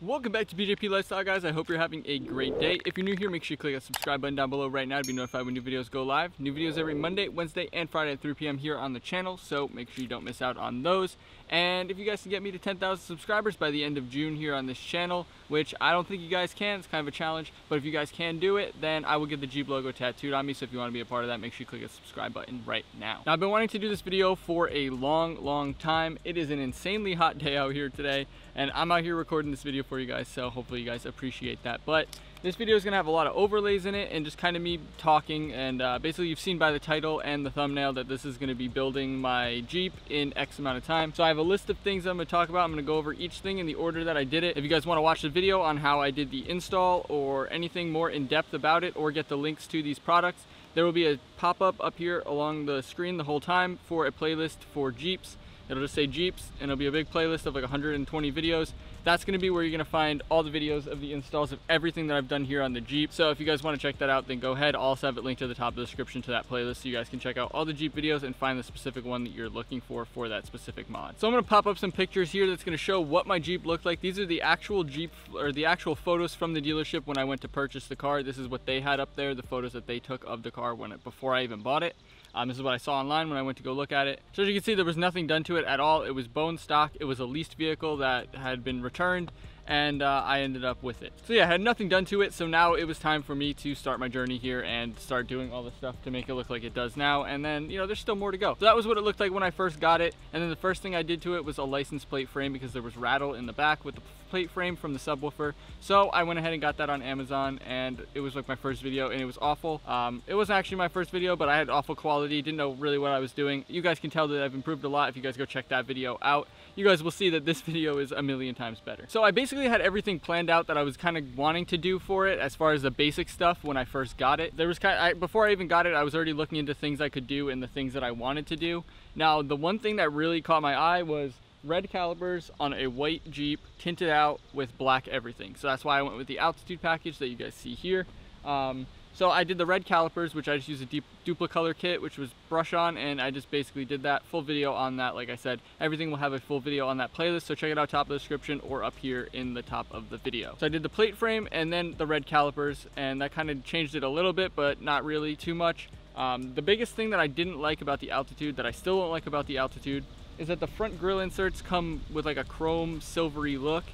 Welcome back to BJP Lifestyle guys. I hope you're having a great day. If you're new here, make sure you click that subscribe button down below right now to be notified when new videos go live. New videos every Monday, Wednesday, and Friday at 3 p.m. here on the channel, so make sure you don't miss out on those. And if you guys can get me to 10,000 subscribers by the end of June here on this channel, which I don't think you guys can, it's kind of a challenge, but if you guys can do it, then I will get the Jeep logo tattooed on me, so if you want to be a part of that, make sure you click the subscribe button right now. Now, I've been wanting to do this video for a long, long time. It is an insanely hot day out here today, and I'm out here recording this video for you guys, so hopefully you guys appreciate that. But this video is to have a lot of overlays in it and just kind of me talking and uh, basically you've seen by the title and the thumbnail that this is to be building my Jeep in X amount of time. So I have a list of things I'm to talk about. I'm to go over each thing in the order that I did it. If you guys want to watch the video on how I did the install or anything more in depth about it or get the links to these products, there will be a pop-up up here along the screen the whole time for a playlist for Jeeps. It'll just say Jeeps and it'll be a big playlist of like 120 videos that's gonna be where you're gonna find all the videos of the installs of everything that I've done here on the Jeep. So if you guys wanna check that out, then go ahead. I'll also have it linked to the top of the description to that playlist so you guys can check out all the Jeep videos and find the specific one that you're looking for for that specific mod. So I'm gonna pop up some pictures here that's gonna show what my Jeep looked like. These are the actual Jeep, or the actual photos from the dealership when I went to purchase the car. This is what they had up there, the photos that they took of the car when it, before I even bought it. Um, this is what I saw online when I went to go look at it. So as you can see, there was nothing done to it at all. It was bone stock. It was a leased vehicle that had been returned and uh, I ended up with it. So yeah, I had nothing done to it, so now it was time for me to start my journey here and start doing all the stuff to make it look like it does now, and then, you know, there's still more to go. So that was what it looked like when I first got it, and then the first thing I did to it was a license plate frame because there was rattle in the back with the plate frame from the subwoofer. So I went ahead and got that on Amazon and it was like my first video and it was awful. Um, it wasn't actually my first video, but I had awful quality, didn't know really what I was doing. You guys can tell that I've improved a lot if you guys go check that video out you guys will see that this video is a million times better. So I basically had everything planned out that I was kind of wanting to do for it as far as the basic stuff when I first got it. There was kind of, I, before I even got it, I was already looking into things I could do and the things that I wanted to do. Now, the one thing that really caught my eye was red calipers on a white Jeep tinted out with black everything. So that's why I went with the altitude package that you guys see here. Um, so I did the red calipers, which I just used a deep Duplicolor kit, which was brush on, and I just basically did that. Full video on that, like I said. Everything will have a full video on that playlist, so check it out top of the description or up here in the top of the video. So I did the plate frame and then the red calipers, and that kind of changed it a little bit, but not really too much. Um, the biggest thing that I didn't like about the altitude, that I still don't like about the altitude, is that the front grill inserts come with like a chrome silvery look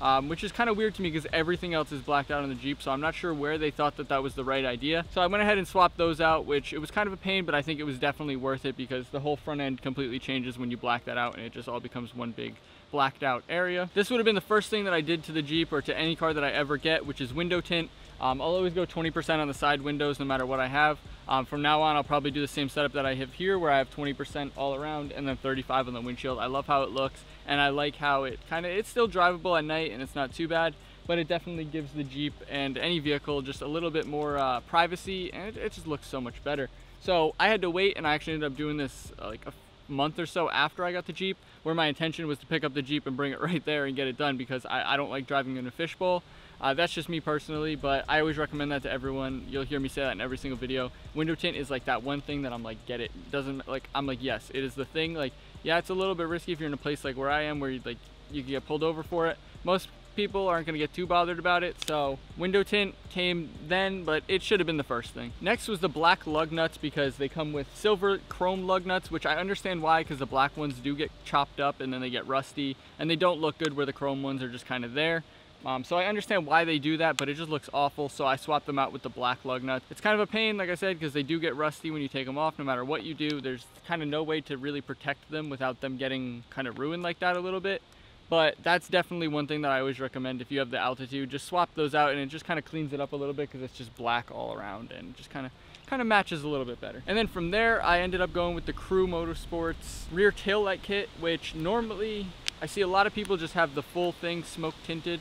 um, which is kind of weird to me because everything else is blacked out on the Jeep, so I'm not sure where they thought that that was the right idea. So I went ahead and swapped those out, which it was kind of a pain, but I think it was definitely worth it because the whole front end completely changes when you black that out and it just all becomes one big blacked out area. This would have been the first thing that I did to the Jeep or to any car that I ever get, which is window tint. Um, I'll always go 20% on the side windows no matter what I have. Um, from now on, I'll probably do the same setup that I have here where I have 20% all around and then 35 on the windshield. I love how it looks and I like how it kind of, it's still drivable at night and it's not too bad, but it definitely gives the Jeep and any vehicle just a little bit more uh, privacy and it, it, just looks so much better. So I had to wait and I actually ended up doing this uh, like a month or so after I got the Jeep where my intention was to pick up the Jeep and bring it right there and get it done because I, I don't like driving in a fishbowl. Uh, that's just me personally, but I always recommend that to everyone. You'll hear me say that in every single video. Window tint is like that one thing that I'm like, get it. Doesn't like, I'm like, yes, it is the thing. Like, yeah, it's a little bit risky if you're in a place like where I am where you like, you can get pulled over for it. Most people aren't gonna get too bothered about it. So window tint came then, but it should have been the first thing. Next was the black lug nuts because they come with silver chrome lug nuts, which I understand why, because the black ones do get chopped up and then they get rusty and they don't look good where the chrome ones are just kind of there. Um, so I understand why they do that, but it just looks awful. So I swapped them out with the black lug nuts. It's kind of a pain, like I said, because they do get rusty when you take them off, no matter what you do. There's kind of no way to really protect them without them getting kind of ruined like that a little bit. But that's definitely one thing that I always recommend if you have the altitude, just swap those out and it just kind of cleans it up a little bit because it's just black all around and just kind of kind of matches a little bit better. And then from there, I ended up going with the Crew Motorsports rear tail light kit, which normally I see a lot of people just have the full thing smoke tinted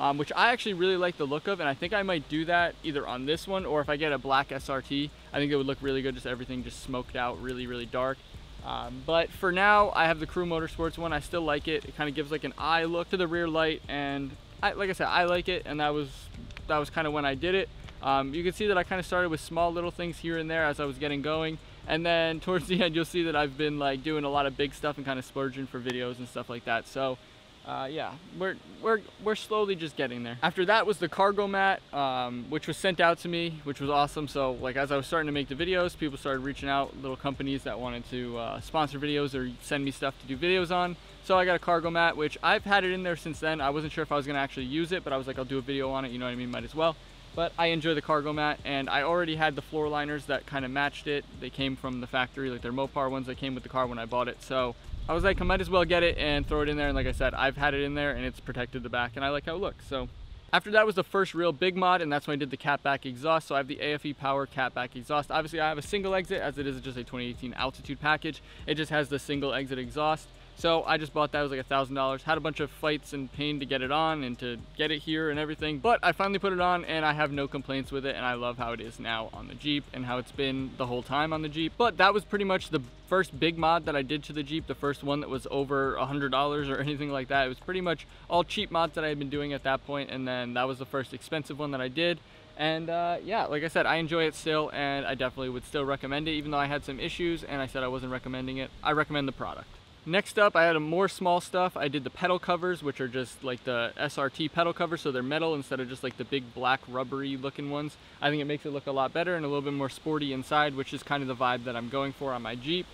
um, which I actually really like the look of and I think I might do that either on this one or if I get a black SRT I think it would look really good just everything just smoked out really really dark um, but for now I have the Crew Motorsports one. I still like it. It kind of gives like an eye look to the rear light and I, like I said I like it and that was that was kind of when I did it. Um, you can see that I kind of started with small little things here and there as I was getting going and then towards the end you'll see that I've been like doing a lot of big stuff and kind of splurging for videos and stuff like that. So uh, yeah, we're, we're, we're slowly just getting there. After that was the cargo mat, um, which was sent out to me, which was awesome. So like as I was starting to make the videos, people started reaching out, little companies that wanted to uh, sponsor videos or send me stuff to do videos on. So I got a cargo mat, which I've had it in there since then. I wasn't sure if I was gonna actually use it, but I was like, I'll do a video on it, you know what I mean, might as well. But I enjoy the cargo mat, and I already had the floor liners that kind of matched it. They came from the factory, like they're Mopar ones that came with the car when I bought it. So I was like, I might as well get it and throw it in there. And like I said, I've had it in there and it's protected the back and I like how it looks. So after that was the first real big mod and that's when I did the catback exhaust. So I have the AFE Power catback exhaust. Obviously I have a single exit as it is just a 2018 altitude package. It just has the single exit exhaust. So I just bought that, it was like a thousand dollars. Had a bunch of fights and pain to get it on and to get it here and everything. But I finally put it on and I have no complaints with it and I love how it is now on the Jeep and how it's been the whole time on the Jeep. But that was pretty much the first big mod that I did to the Jeep, the first one that was over a hundred dollars or anything like that. It was pretty much all cheap mods that I had been doing at that point and then that was the first expensive one that I did. And uh, yeah, like I said, I enjoy it still and I definitely would still recommend it even though I had some issues and I said I wasn't recommending it. I recommend the product. Next up, I had a more small stuff. I did the pedal covers, which are just like the SRT pedal covers, so they're metal instead of just like the big black rubbery looking ones. I think it makes it look a lot better and a little bit more sporty inside, which is kind of the vibe that I'm going for on my Jeep.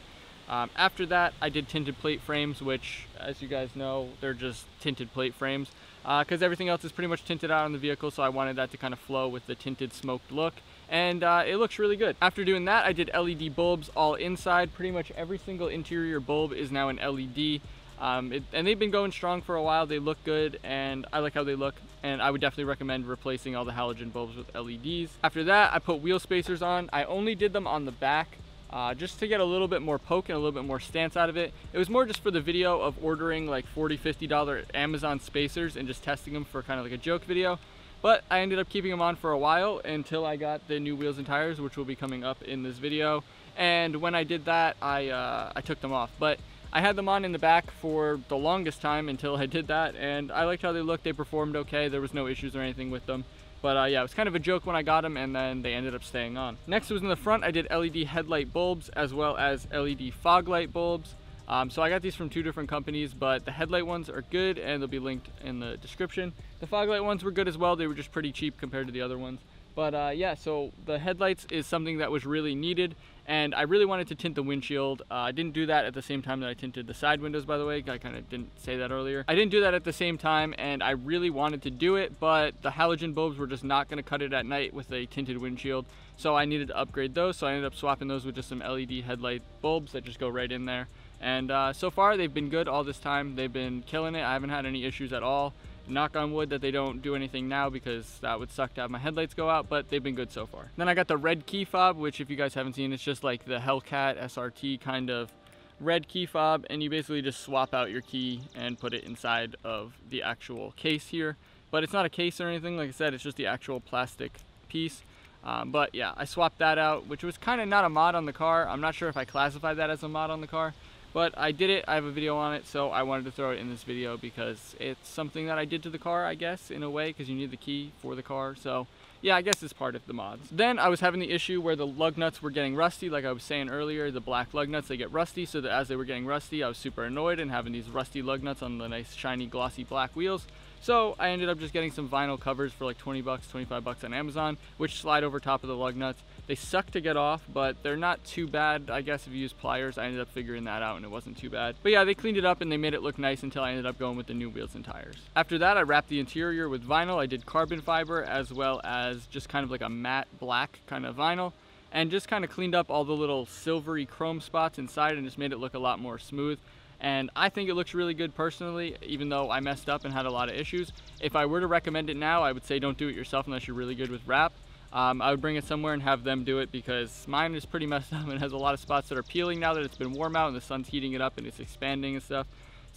Um, after that, I did tinted plate frames, which, as you guys know, they're just tinted plate frames because uh, everything else is pretty much tinted out on the vehicle, so I wanted that to kind of flow with the tinted smoked look and uh, it looks really good. After doing that, I did LED bulbs all inside. Pretty much every single interior bulb is now an LED. Um, it, and they've been going strong for a while. They look good and I like how they look. And I would definitely recommend replacing all the halogen bulbs with LEDs. After that, I put wheel spacers on. I only did them on the back uh, just to get a little bit more poke and a little bit more stance out of it. It was more just for the video of ordering like 40 $50 Amazon spacers and just testing them for kind of like a joke video. But I ended up keeping them on for a while until I got the new wheels and tires, which will be coming up in this video. And when I did that, I, uh, I took them off. But I had them on in the back for the longest time until I did that. And I liked how they looked. They performed okay. There was no issues or anything with them. But uh, yeah, it was kind of a joke when I got them and then they ended up staying on. Next was in the front, I did LED headlight bulbs as well as LED fog light bulbs. Um, so I got these from two different companies, but the headlight ones are good and they'll be linked in the description. The fog light ones were good as well. They were just pretty cheap compared to the other ones. But uh, yeah, so the headlights is something that was really needed and I really wanted to tint the windshield. Uh, I didn't do that at the same time that I tinted the side windows, by the way. I kind of didn't say that earlier. I didn't do that at the same time and I really wanted to do it, but the halogen bulbs were just not gonna cut it at night with a tinted windshield. So I needed to upgrade those. So I ended up swapping those with just some LED headlight bulbs that just go right in there. And uh, so far they've been good all this time. They've been killing it. I haven't had any issues at all. Knock on wood that they don't do anything now because that would suck to have my headlights go out, but they've been good so far. Then I got the red key fob, which if you guys haven't seen, it's just like the Hellcat SRT kind of red key fob and you basically just swap out your key and put it inside of the actual case here. But it's not a case or anything, like I said, it's just the actual plastic piece. Um, but yeah, I swapped that out, which was kind of not a mod on the car. I'm not sure if I classified that as a mod on the car, but I did it, I have a video on it, so I wanted to throw it in this video because it's something that I did to the car, I guess, in a way, because you need the key for the car. So yeah, I guess it's part of the mods. Then I was having the issue where the lug nuts were getting rusty, like I was saying earlier, the black lug nuts, they get rusty, so that as they were getting rusty, I was super annoyed and having these rusty lug nuts on the nice shiny glossy black wheels. So I ended up just getting some vinyl covers for like 20 bucks, 25 bucks on Amazon, which slide over top of the lug nuts. They suck to get off, but they're not too bad. I guess if you use pliers, I ended up figuring that out and it wasn't too bad. But yeah, they cleaned it up and they made it look nice until I ended up going with the new wheels and tires. After that, I wrapped the interior with vinyl. I did carbon fiber as well as just kind of like a matte black kind of vinyl and just kind of cleaned up all the little silvery chrome spots inside and just made it look a lot more smooth and I think it looks really good personally even though I messed up and had a lot of issues. If I were to recommend it now I would say don't do it yourself unless you're really good with wrap. Um, I would bring it somewhere and have them do it because mine is pretty messed up and has a lot of spots that are peeling now that it's been warm out and the sun's heating it up and it's expanding and stuff.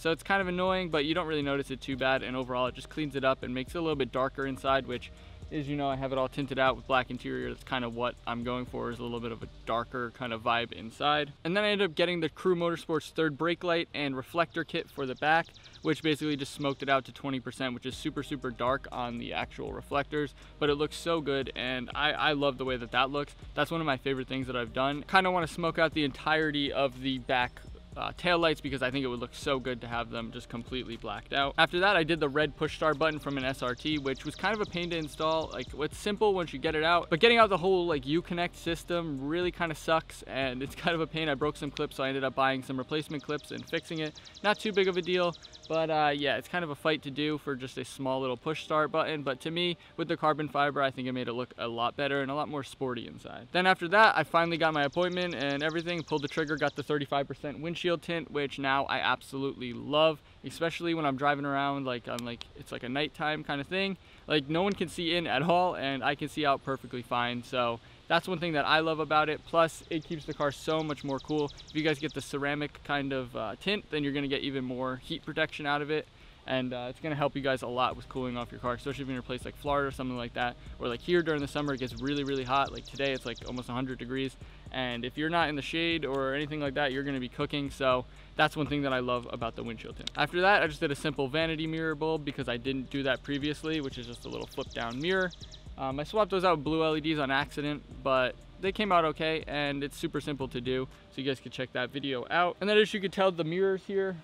So it's kind of annoying, but you don't really notice it too bad. And overall, it just cleans it up and makes it a little bit darker inside, which is, you know, I have it all tinted out with black interior. That's kind of what I'm going for is a little bit of a darker kind of vibe inside. And then I ended up getting the Crew Motorsports third brake light and reflector kit for the back, which basically just smoked it out to 20%, which is super, super dark on the actual reflectors, but it looks so good. And I, I love the way that that looks. That's one of my favorite things that I've done. Kind of want to smoke out the entirety of the back uh, tail lights because I think it would look so good to have them just completely blacked out. After that, I did the red push start button from an SRT, which was kind of a pain to install. Like it's simple once you get it out, but getting out the whole like Uconnect system really kind of sucks and it's kind of a pain. I broke some clips, so I ended up buying some replacement clips and fixing it. Not too big of a deal, but uh, yeah, it's kind of a fight to do for just a small little push start button. But to me, with the carbon fiber, I think it made it look a lot better and a lot more sporty inside. Then after that, I finally got my appointment and everything, pulled the trigger, got the 35% windshield tint, which now I absolutely love, especially when I'm driving around like on like, it's like a nighttime kind of thing. Like no one can see in at all and I can see out perfectly fine. So that's one thing that I love about it. Plus it keeps the car so much more cool. If you guys get the ceramic kind of uh, tint, then you're gonna get even more heat protection out of it and uh, it's going to help you guys a lot with cooling off your car especially if you're in a place like Florida or something like that or like here during the summer it gets really really hot like today it's like almost 100 degrees and if you're not in the shade or anything like that you're going to be cooking so that's one thing that I love about the windshield tint. After that I just did a simple vanity mirror bulb because I didn't do that previously which is just a little flip down mirror. Um, I swapped those out with blue LEDs on accident but they came out okay and it's super simple to do so you guys can check that video out and then as you can tell the mirrors here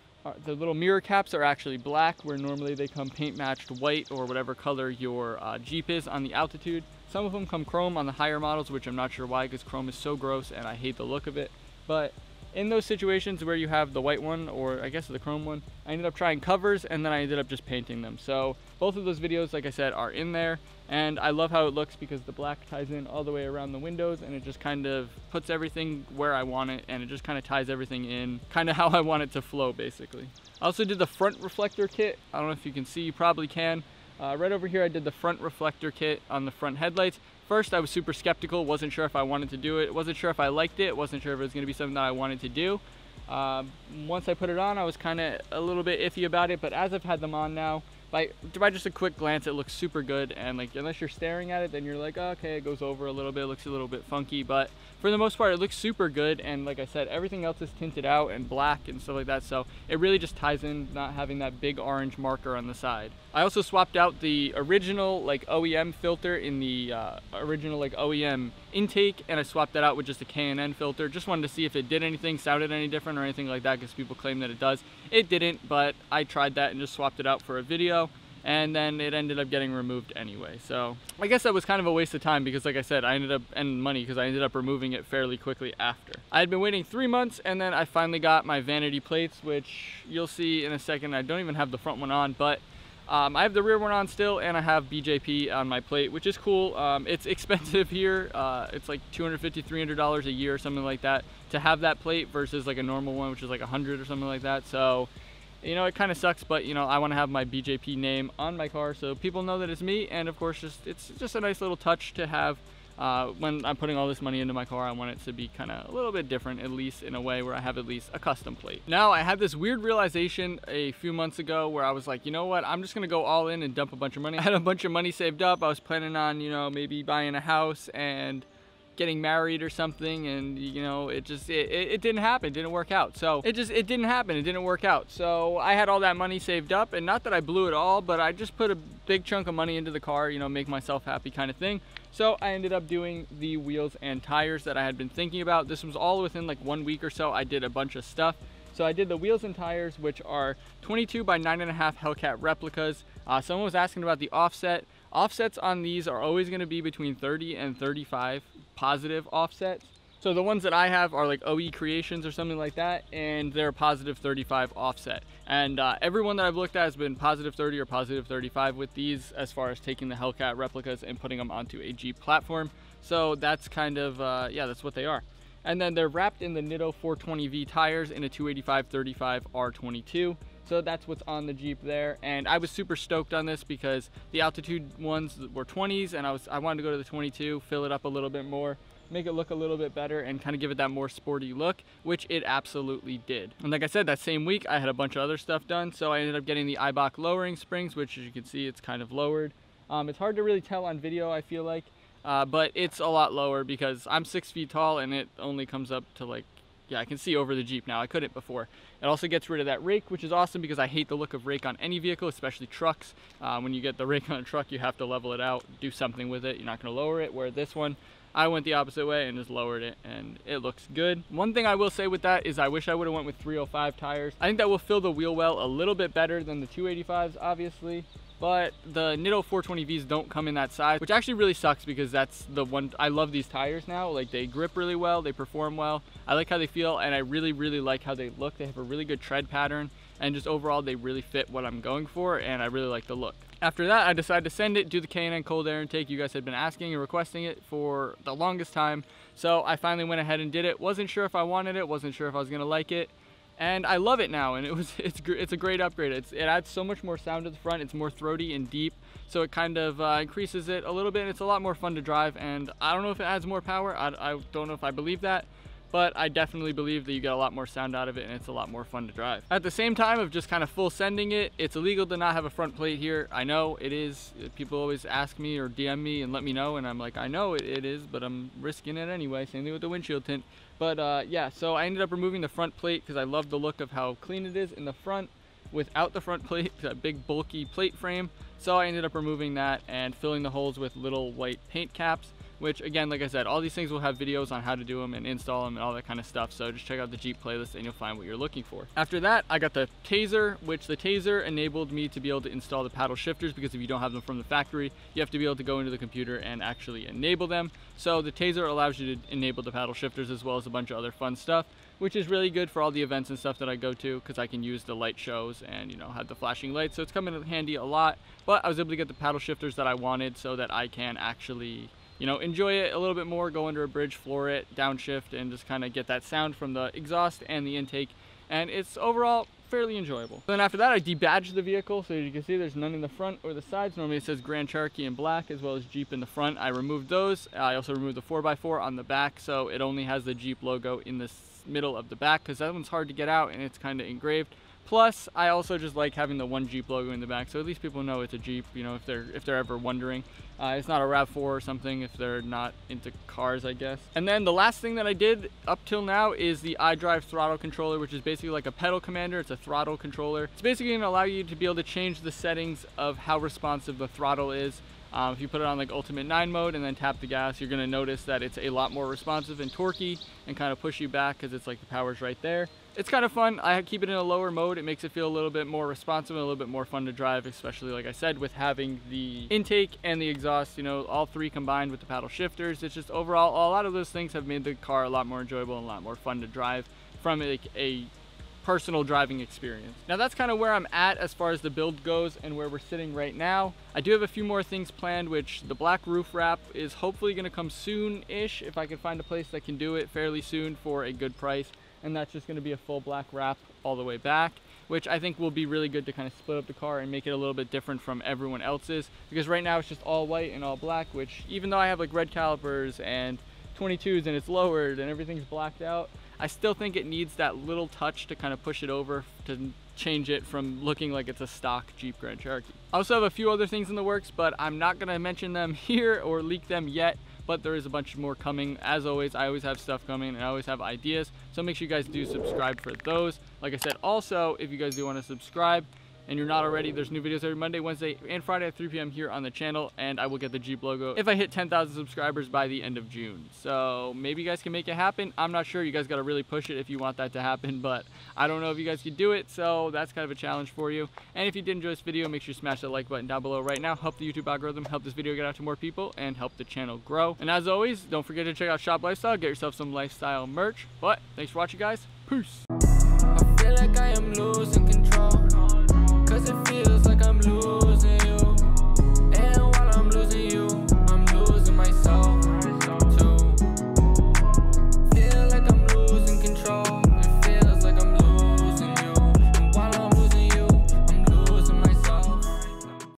the little mirror caps are actually black where normally they come paint matched white or whatever color your uh, Jeep is on the altitude. Some of them come chrome on the higher models, which I'm not sure why because chrome is so gross and I hate the look of it. But in those situations where you have the white one or I guess the chrome one, I ended up trying covers and then I ended up just painting them. So both of those videos, like I said, are in there and I love how it looks because the black ties in all the way around the windows and it just kind of puts everything where I want it and it just kind of ties everything in kind of how I want it to flow basically. I also did the front reflector kit. I don't know if you can see, you probably can. Uh, right over here I did the front reflector kit on the front headlights. First, I was super skeptical, wasn't sure if I wanted to do it, wasn't sure if I liked it, wasn't sure if it was gonna be something that I wanted to do. Um, once I put it on, I was kind of a little bit iffy about it, but as I've had them on now, by, by just a quick glance, it looks super good. And like, unless you're staring at it, then you're like, oh, okay, it goes over a little bit, looks a little bit funky. But for the most part, it looks super good. And like I said, everything else is tinted out and black and stuff like that. So it really just ties in not having that big orange marker on the side. I also swapped out the original like OEM filter in the uh, original like OEM intake and I swapped that out with just a K&N filter. Just wanted to see if it did anything, sounded any different or anything like that because people claim that it does. It didn't, but I tried that and just swapped it out for a video and then it ended up getting removed anyway. So I guess that was kind of a waste of time because like I said, I ended up, and money because I ended up removing it fairly quickly after. I had been waiting three months and then I finally got my vanity plates, which you'll see in a second. I don't even have the front one on, but um, I have the rear one on still and I have BJP on my plate, which is cool. Um, it's expensive here. Uh, it's like $250, $300 a year or something like that to have that plate versus like a normal one, which is like 100 or something like that. So, you know, it kind of sucks, but you know, I want to have my BJP name on my car so people know that it's me. And of course, just it's just a nice little touch to have uh, when I'm putting all this money into my car, I want it to be kind of a little bit different, at least in a way where I have at least a custom plate. Now, I had this weird realization a few months ago where I was like, you know what, I'm just gonna go all in and dump a bunch of money. I had a bunch of money saved up. I was planning on, you know, maybe buying a house and getting married or something and you know it just it, it, didn't happen it didn't work out. So it just it didn't happen it didn't work out. So I had all that money saved up and not that I blew it all but I just put a big chunk of money into the car you know make myself happy kind of thing. So I ended up doing the wheels and tires that I had been thinking about. This was all within like one week or so I did a bunch of stuff. So I did the wheels and tires, which are 22 by 9.5 Hellcat replicas. Uh, someone was asking about the offset. Offsets on these are always gonna be between 30 and 35 positive offsets. So the ones that I have are like OE Creations or something like that, and they're a positive 35 offset. And uh, everyone that I've looked at has been positive 30 or positive 35 with these as far as taking the Hellcat replicas and putting them onto a Jeep platform. So that's kind of, uh, yeah, that's what they are. And then they're wrapped in the Nitto 420V tires in a 285-35 R22. So that's what's on the Jeep there. And I was super stoked on this because the altitude ones were 20s and I was I wanted to go to the 22, fill it up a little bit more, make it look a little bit better and kind of give it that more sporty look, which it absolutely did. And like I said, that same week I had a bunch of other stuff done. So I ended up getting the Eibach lowering springs, which as you can see, it's kind of lowered. Um, it's hard to really tell on video, I feel like uh, but it's a lot lower because I'm six feet tall and it only comes up to like, yeah, I can see over the Jeep now. I couldn't before. It also gets rid of that rake, which is awesome because I hate the look of rake on any vehicle, especially trucks. Uh, when you get the rake on a truck, you have to level it out, do something with it. You're not gonna lower it, where this one, I went the opposite way and just lowered it and it looks good. One thing I will say with that is I wish I would have went with 305 tires. I think that will fill the wheel well a little bit better than the 285s obviously but the Nitto 420Vs don't come in that size, which actually really sucks because that's the one, I love these tires now. Like they grip really well, they perform well. I like how they feel and I really, really like how they look. They have a really good tread pattern and just overall they really fit what I'm going for and I really like the look. After that, I decided to send it, do the K&N cold air intake. You guys had been asking and requesting it for the longest time. So I finally went ahead and did it. Wasn't sure if I wanted it, wasn't sure if I was gonna like it and I love it now and it was it's it's a great upgrade. It's it adds so much more sound to the front it's more throaty and deep so it kind of uh, increases it a little bit And it's a lot more fun to drive and I don't know if it adds more power I, I don't know if I believe that but I definitely believe that you get a lot more sound out of it and it's a lot more fun to drive. At the same time of just kind of full sending it, it's illegal to not have a front plate here. I know it is. People always ask me or DM me and let me know and I'm like, I know it, it is, but I'm risking it anyway. Same thing with the windshield tint. But uh, yeah, so I ended up removing the front plate because I love the look of how clean it is in the front without the front plate, that big bulky plate frame. So I ended up removing that and filling the holes with little white paint caps which again, like I said, all these things will have videos on how to do them and install them and all that kind of stuff. So just check out the Jeep playlist and you'll find what you're looking for. After that, I got the Tazer, which the Tazer enabled me to be able to install the paddle shifters because if you don't have them from the factory, you have to be able to go into the computer and actually enable them. So the Tazer allows you to enable the paddle shifters as well as a bunch of other fun stuff which is really good for all the events and stuff that I go to because I can use the light shows and you know have the flashing lights so it's coming in handy a lot but I was able to get the paddle shifters that I wanted so that I can actually you know, enjoy it a little bit more, go under a bridge, floor it, downshift, and just kind of get that sound from the exhaust and the intake. And it's overall fairly enjoyable. Then after that, I debadged the vehicle. So as you can see, there's none in the front or the sides. Normally it says Grand Cherokee in black as well as Jeep in the front. I removed those. I also removed the 4x4 on the back. So it only has the Jeep logo in the middle of the back because that one's hard to get out and it's kind of engraved. Plus, I also just like having the one Jeep logo in the back, so at least people know it's a Jeep. You know, if they're if they're ever wondering, uh, it's not a Rav4 or something. If they're not into cars, I guess. And then the last thing that I did up till now is the iDrive throttle controller, which is basically like a pedal commander. It's a throttle controller. It's basically going to allow you to be able to change the settings of how responsive the throttle is. Um, if you put it on like ultimate 9 mode and then tap the gas, you're going to notice that it's a lot more responsive and torquey and kind of push you back because it's like the power's right there it's kind of fun. I keep it in a lower mode. It makes it feel a little bit more responsive and a little bit more fun to drive, especially like I said, with having the intake and the exhaust, you know, all three combined with the paddle shifters. It's just overall, a lot of those things have made the car a lot more enjoyable and a lot more fun to drive from like a personal driving experience. Now that's kind of where I'm at as far as the build goes and where we're sitting right now. I do have a few more things planned, which the black roof wrap is hopefully gonna come soon-ish if I can find a place that can do it fairly soon for a good price and that's just going to be a full black wrap all the way back which I think will be really good to kind of split up the car and make it a little bit different from everyone else's because right now it's just all white and all black which even though I have like red calipers and 22s and it's lowered and everything's blacked out I still think it needs that little touch to kind of push it over to change it from looking like it's a stock Jeep Grand Cherokee. I also have a few other things in the works but I'm not to mention them here or leak them yet but there is a bunch more coming. As always, I always have stuff coming and I always have ideas. So make sure you guys do subscribe for those. Like I said, also, if you guys do want to subscribe, and you're not already, there's new videos every Monday, Wednesday, and Friday at 3 p.m. here on the channel, and I will get the Jeep logo if I hit 10,000 subscribers by the end of June. So maybe you guys can make it happen. I'm not sure. You guys got to really push it if you want that to happen, but I don't know if you guys can do it, so that's kind of a challenge for you. And if you did enjoy this video, make sure you smash that like button down below right now. Help the YouTube algorithm, help this video get out to more people, and help the channel grow. And as always, don't forget to check out Shop LYVSTYL, get yourself some LYVSTYL merch. But thanks for watching, guys. Peace.